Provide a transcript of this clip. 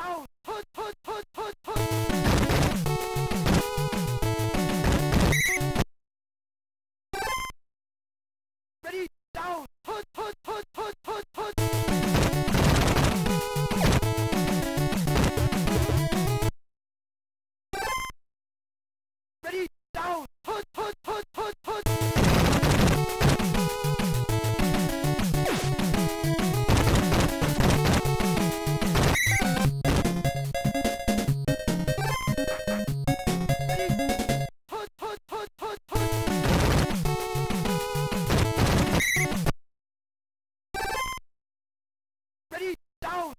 down. down!